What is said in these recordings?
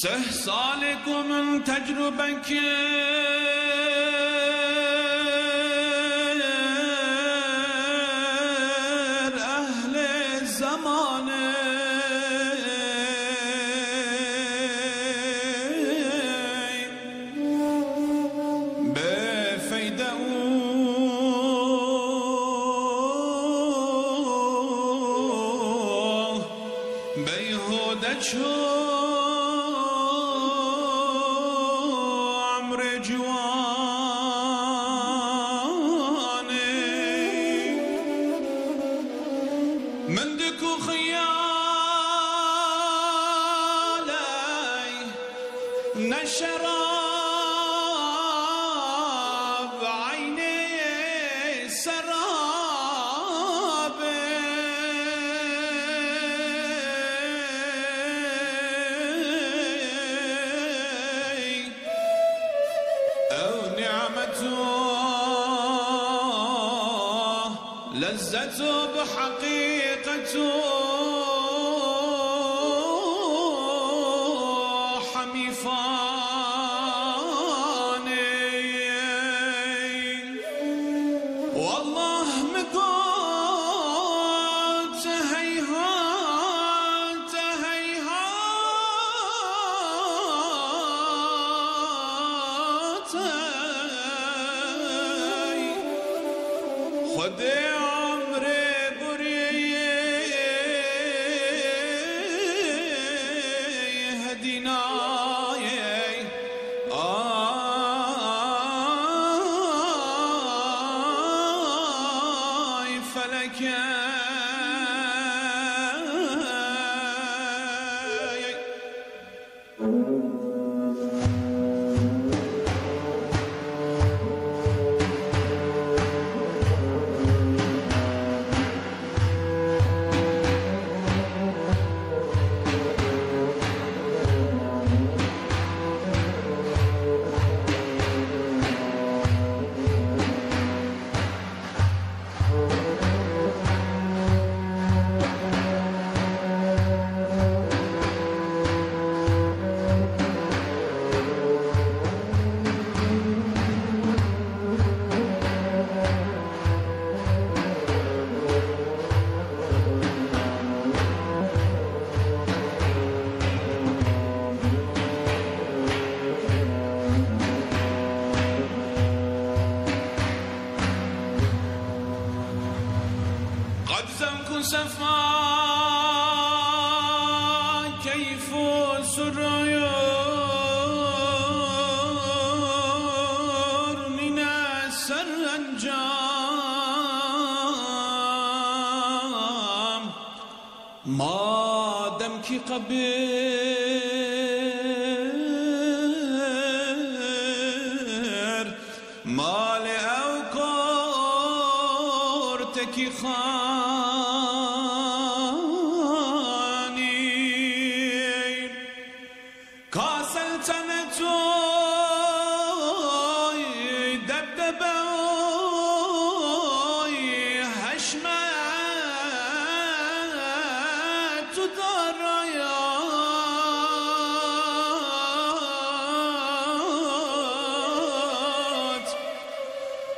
Sehsalekum'un tecrübenki. Ehli zamanı Beyhude çoğu لذته بحقيقته حميفاني والله مقوت هيهات هيهات خذ فلكان زنك سفا كيف سرير من السرنجام ما دمك قبير ما لأوكورتك خاني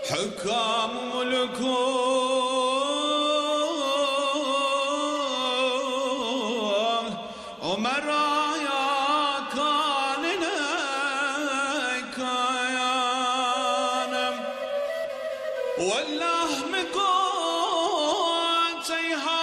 حكام ملكوم أمرايا كاننا كيانم والله مقوت هيهات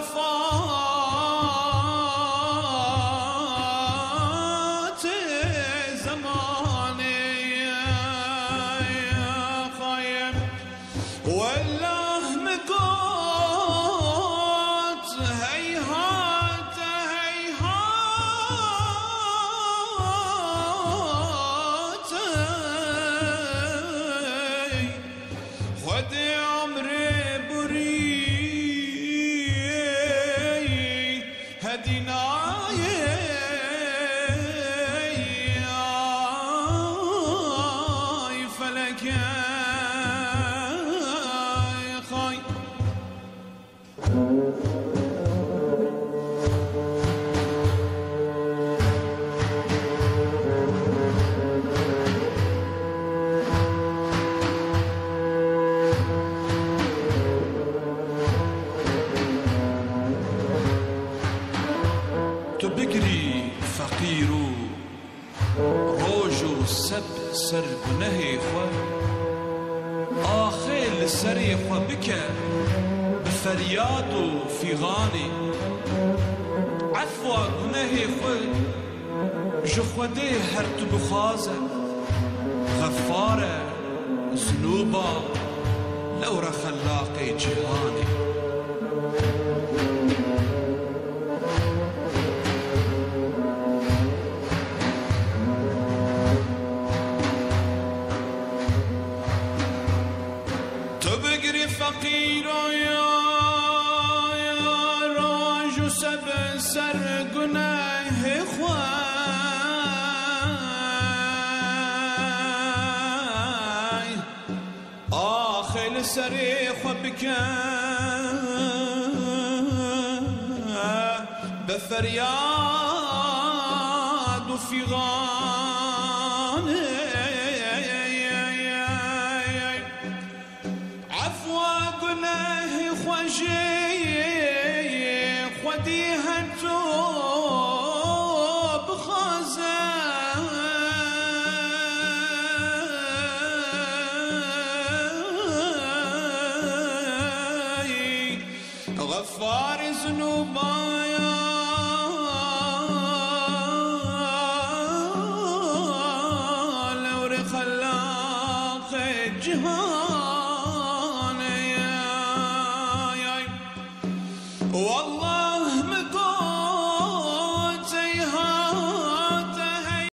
جنتي yeah بکه بفریاد و فیغانی عفوا گنهی خو جخوده هر تو غفاره ذنوبا لورا خلاقي جهاني آخل سری خو بکن بفریاد و فیغانه جهان